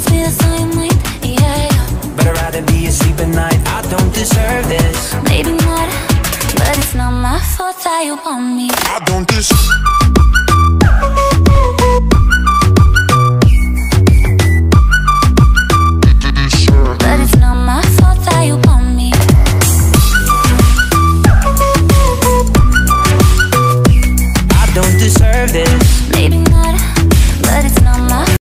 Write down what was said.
sets me the sunlight, yeah. But I'd rather be asleep at night, I don't deserve this. Maybe not, but it's not my fault that you want me. I don't deserve But it's not my fault that you want me. I don't deserve this.